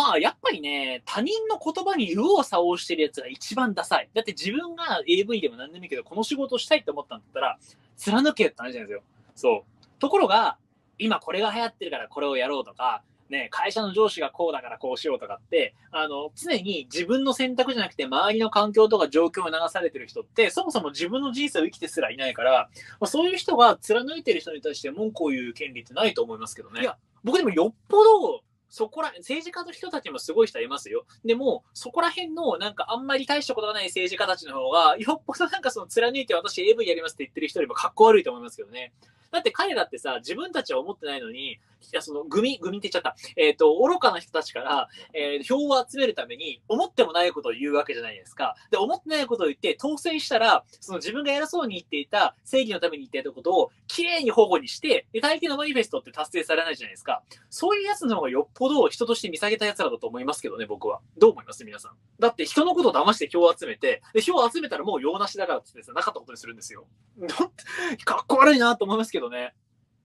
まあ、やっぱりね、他人の言葉に右往左往してるやつが一番ダサい。だって自分が AV でも何でもいいけど、この仕事をしたいって思ったんだったら、貫けって話なんですよ。そう。ところが、今これが流行ってるからこれをやろうとか、ね、会社の上司がこうだからこうしようとかって、あの、常に自分の選択じゃなくて周りの環境とか状況に流されてる人って、そもそも自分の人生を生きてすらいないから、まあ、そういう人が貫いてる人に対して文句を言う権利ってないと思いますけどね。いや、僕でもよっぽど、そこら、政治家の人たちもすごい人いますよ。でも、そこら辺の、なんかあんまり大したことがない政治家たちの方が、よっぽどなんかその貫いて私 AV やりますって言ってる人よりもかっこ悪いと思いますけどね。だって彼らってさ、自分たちは思ってないのに、いや、その、グミ、グミって言っちゃった。えっ、と、愚かな人たちから、えー票を集めるために、思ってもないことを言うわけじゃないですか。で、思ってないことを言って、当選したら、その自分が偉そうに言っていた、正義のために言っていたことを、きれいに保護にして、で、大抵のマニフェストって達成されないじゃないですか。そういうやつの方がよっぽど人として見下げた奴らだと思いますけどね、僕は。どう思います？皆さん。だって人のことを騙して票を集めて、で、票を集めたらもう用なしだからって言って、なかったことにするんですよ。かっこ悪いなと思いますけどね。